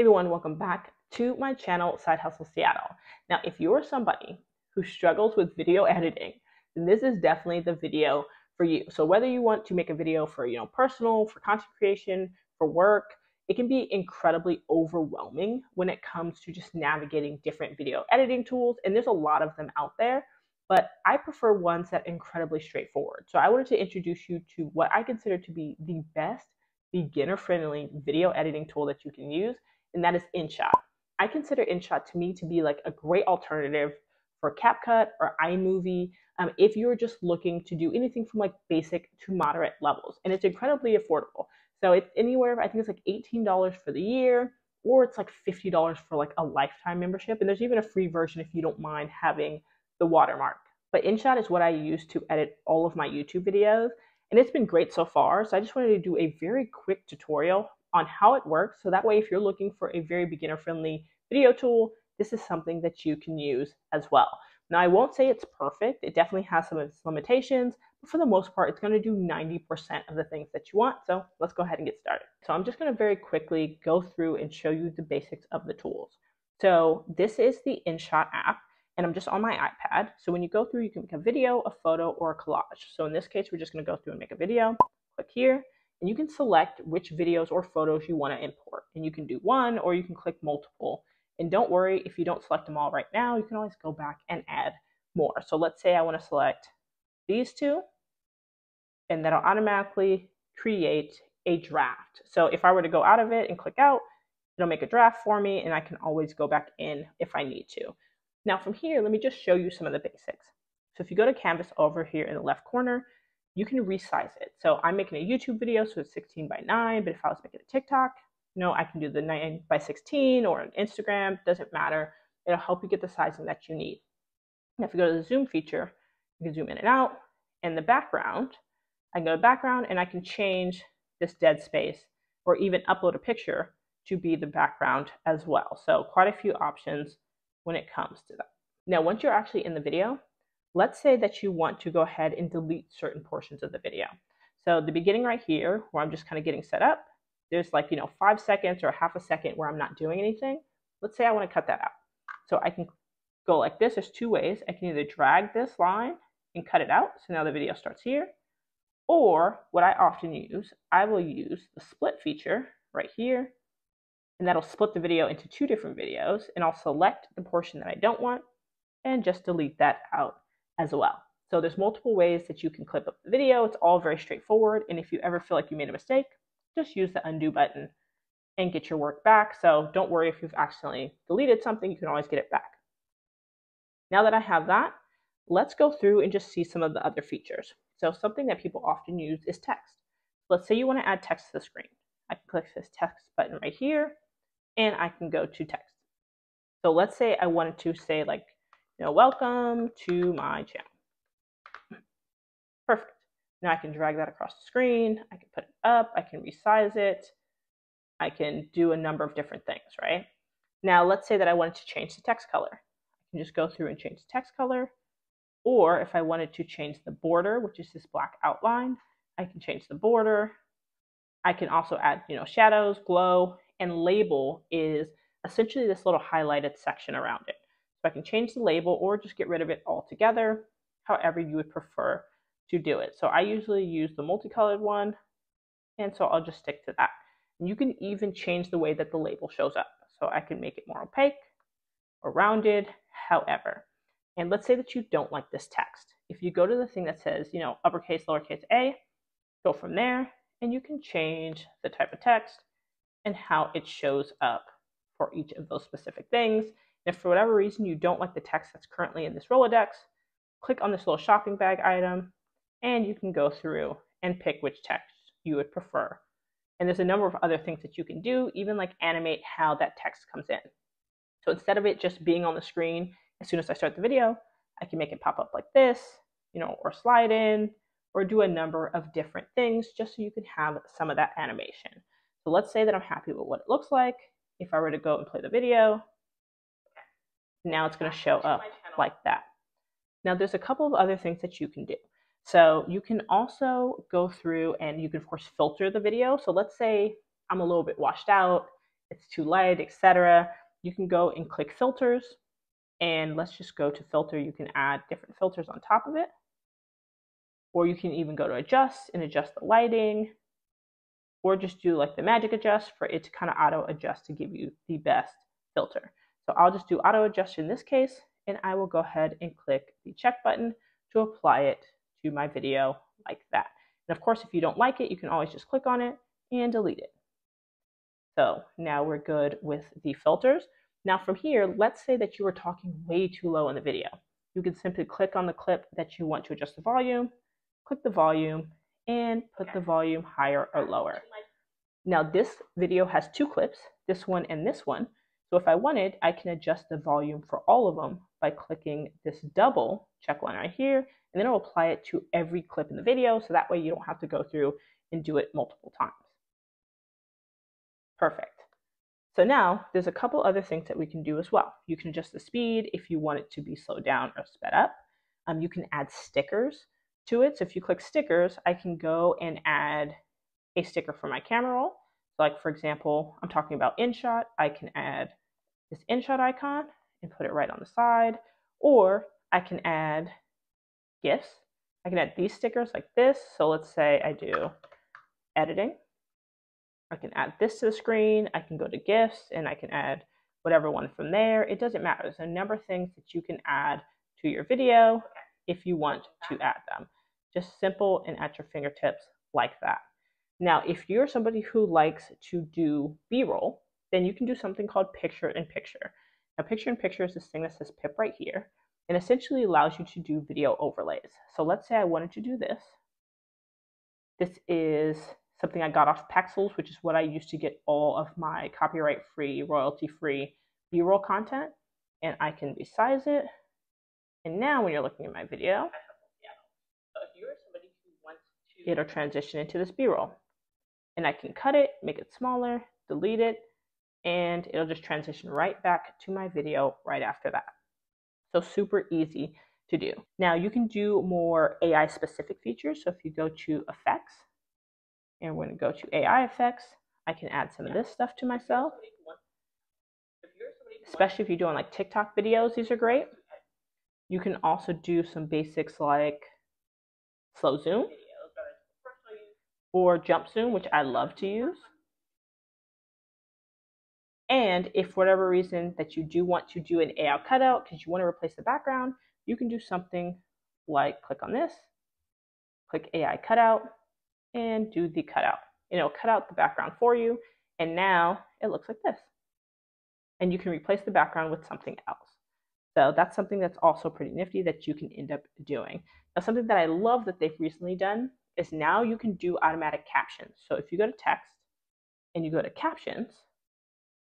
Everyone, welcome back to my channel, Side Hustle Seattle. Now, if you're somebody who struggles with video editing, then this is definitely the video for you. So whether you want to make a video for, you know, personal, for content creation, for work, it can be incredibly overwhelming when it comes to just navigating different video editing tools. And there's a lot of them out there, but I prefer ones that are incredibly straightforward. So I wanted to introduce you to what I consider to be the best beginner friendly video editing tool that you can use and that is InShot. I consider InShot to me to be like a great alternative for CapCut or iMovie um, if you're just looking to do anything from like basic to moderate levels. And it's incredibly affordable. So it's anywhere, I think it's like $18 for the year, or it's like $50 for like a lifetime membership. And there's even a free version if you don't mind having the watermark. But InShot is what I use to edit all of my YouTube videos. And it's been great so far. So I just wanted to do a very quick tutorial on how it works. So that way, if you're looking for a very beginner friendly video tool, this is something that you can use as well. Now, I won't say it's perfect. It definitely has some of its limitations, but for the most part, it's going to do 90% of the things that you want. So let's go ahead and get started. So I'm just going to very quickly go through and show you the basics of the tools. So this is the InShot app, and I'm just on my iPad. So when you go through, you can make a video, a photo, or a collage. So in this case, we're just going to go through and make a video. Click here, and you can select which videos or photos you want to import. And you can do one or you can click multiple. And don't worry if you don't select them all right now, you can always go back and add more. So let's say I want to select these two, and that'll automatically create a draft. So if I were to go out of it and click out, it'll make a draft for me and I can always go back in if I need to. Now from here, let me just show you some of the basics. So if you go to Canvas over here in the left corner, you can resize it. So I'm making a YouTube video, so it's 16 by 9, but if I was making a TikTok, know, I can do the 9 by 16 or an Instagram, doesn't matter. It'll help you get the sizing that you need. Now, if you go to the zoom feature, you can zoom in and out. And the background, I can go to background and I can change this dead space or even upload a picture to be the background as well. So quite a few options when it comes to that. Now, once you're actually in the video, let's say that you want to go ahead and delete certain portions of the video. So the beginning right here, where I'm just kind of getting set up, there's like, you know, five seconds or half a second where I'm not doing anything. Let's say I want to cut that out. So I can go like this. There's two ways. I can either drag this line and cut it out. So now the video starts here. Or what I often use, I will use the split feature right here. And that'll split the video into two different videos. And I'll select the portion that I don't want and just delete that out as well. So there's multiple ways that you can clip up the video. It's all very straightforward. And if you ever feel like you made a mistake, just use the undo button and get your work back. So don't worry if you've accidentally deleted something, you can always get it back. Now that I have that, let's go through and just see some of the other features. So something that people often use is text. Let's say you want to add text to the screen. I can click this text button right here and I can go to text. So let's say I wanted to say like know, welcome to my channel. Perfect. Now I can drag that across the screen. I can put it up. I can resize it. I can do a number of different things, right? Now let's say that I wanted to change the text color. I can just go through and change the text color. Or if I wanted to change the border, which is this black outline, I can change the border. I can also add, you know, shadows, glow, and label is essentially this little highlighted section around it. So I can change the label or just get rid of it altogether, however you would prefer to do it. So I usually use the multicolored one, and so I'll just stick to that. And you can even change the way that the label shows up. So I can make it more opaque or rounded, however. And let's say that you don't like this text. If you go to the thing that says, you know, uppercase, lowercase a, go from there, and you can change the type of text and how it shows up for each of those specific things. If for whatever reason you don't like the text that's currently in this Rolodex, click on this little shopping bag item and you can go through and pick which text you would prefer. And there's a number of other things that you can do, even like animate how that text comes in. So instead of it just being on the screen as soon as I start the video, I can make it pop up like this, you know, or slide in, or do a number of different things just so you can have some of that animation. So let's say that I'm happy with what it looks like. If I were to go and play the video, now it's going to show up like that. Now there's a couple of other things that you can do. So you can also go through and you can of course filter the video. So let's say I'm a little bit washed out it's too light, etc., you can go and click filters. And let's just go to filter. You can add different filters on top of it. Or you can even go to adjust and adjust the lighting. Or just do like the magic adjust for it to kind of auto adjust to give you the best filter. So I'll just do auto adjust in this case. And I will go ahead and click the check button to apply it to my video like that. And of course, if you don't like it, you can always just click on it and delete it. So now we're good with the filters. Now from here, let's say that you were talking way too low in the video. You can simply click on the clip that you want to adjust the volume, click the volume, and put the volume higher or lower. Now this video has two clips, this one and this one. So if I wanted, I can adjust the volume for all of them by clicking this double check line right here, and then it'll apply it to every clip in the video, so that way you don't have to go through and do it multiple times. Perfect. So now there's a couple other things that we can do as well. You can adjust the speed if you want it to be slowed down or sped up. Um, you can add stickers to it. So if you click stickers, I can go and add a sticker for my camera roll. Like for example, I'm talking about InShot, I can add this InShot icon and put it right on the side, or I can add GIFs. I can add these stickers like this. So let's say I do editing. I can add this to the screen. I can go to GIFs and I can add whatever one from there. It doesn't matter. There's a number of things that you can add to your video if you want to add them. Just simple and at your fingertips like that. Now, if you're somebody who likes to do B-roll, then you can do something called picture in picture. Now, picture in picture is this thing that says pip right here and essentially allows you to do video overlays. So let's say I wanted to do this. This is something I got off Pexels, which is what I used to get all of my copyright free, royalty free B roll content. And I can resize it. And now when you're looking at my video, it'll transition into this B roll. And I can cut it, make it smaller, delete it, and it'll just transition right back to my video right after that. So super easy to do. Now you can do more AI specific features. So if you go to effects and we're going to go to AI effects, I can add some of this stuff to myself. Especially if you're doing like TikTok videos, these are great. You can also do some basics like slow zoom or jump zoom, which I love to use. And if for whatever reason that you do want to do an AI cutout because you want to replace the background, you can do something like click on this, click AI cutout, and do the cutout. And it'll cut out the background for you. And now it looks like this. And you can replace the background with something else. So that's something that's also pretty nifty that you can end up doing. Now, something that I love that they've recently done is now you can do automatic captions. So if you go to text and you go to captions,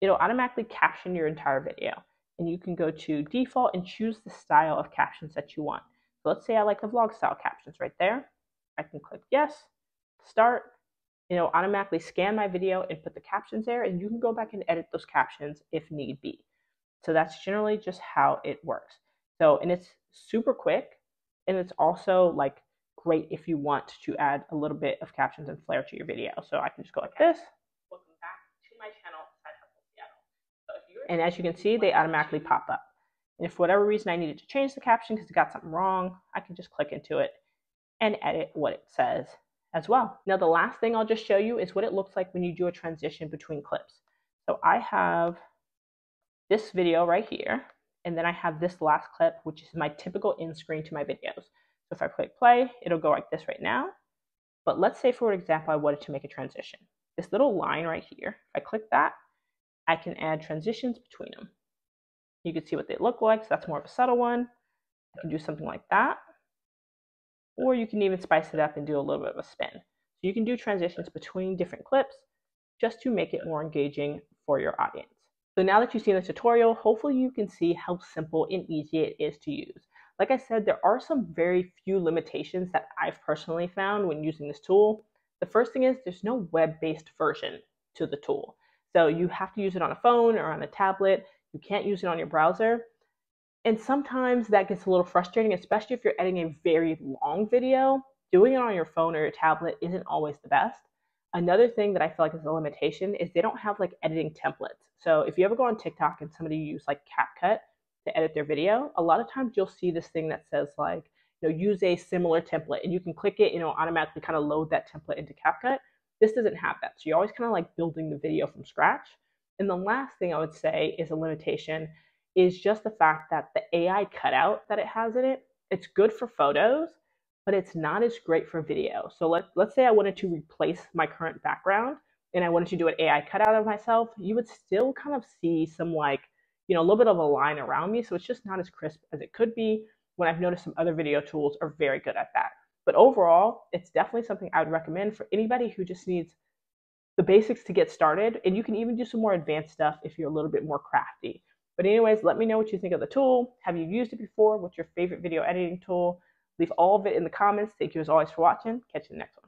it'll automatically caption your entire video. And you can go to default and choose the style of captions that you want. So let's say I like the vlog style captions right there. I can click yes, start, it'll automatically scan my video and put the captions there, and you can go back and edit those captions if need be. So that's generally just how it works. So, and it's super quick, and it's also like great if you want to add a little bit of captions and flair to your video. So I can just go like this. Welcome back to my channel, and as you can see, they automatically pop up. And if for whatever reason I needed to change the caption because it got something wrong, I can just click into it and edit what it says as well. Now, the last thing I'll just show you is what it looks like when you do a transition between clips. So I have this video right here, and then I have this last clip, which is my typical in screen to my videos. So if I click play, it'll go like this right now. But let's say, for example, I wanted to make a transition. This little line right here, if I click that, I can add transitions between them. You can see what they look like, so that's more of a subtle one. I can do something like that. Or you can even spice it up and do a little bit of a spin. So you can do transitions between different clips just to make it more engaging for your audience. So now that you've seen the tutorial, hopefully you can see how simple and easy it is to use. Like I said, there are some very few limitations that I've personally found when using this tool. The first thing is there's no web-based version to the tool. So you have to use it on a phone or on a tablet. You can't use it on your browser. And sometimes that gets a little frustrating, especially if you're editing a very long video. Doing it on your phone or your tablet isn't always the best. Another thing that I feel like is a limitation is they don't have like editing templates. So if you ever go on TikTok and somebody use like CapCut to edit their video, a lot of times you'll see this thing that says like, you know, use a similar template and you can click it, you know, automatically kind of load that template into CapCut. This doesn't have that. So you're always kind of like building the video from scratch. And the last thing I would say is a limitation is just the fact that the AI cutout that it has in it, it's good for photos, but it's not as great for video. So let, let's say I wanted to replace my current background and I wanted to do an AI cutout of myself, you would still kind of see some like, you know, a little bit of a line around me. So it's just not as crisp as it could be when I've noticed some other video tools are very good at that. But overall, it's definitely something I would recommend for anybody who just needs the basics to get started. And you can even do some more advanced stuff if you're a little bit more crafty. But anyways, let me know what you think of the tool. Have you used it before? What's your favorite video editing tool? Leave all of it in the comments. Thank you as always for watching. Catch you in the next one.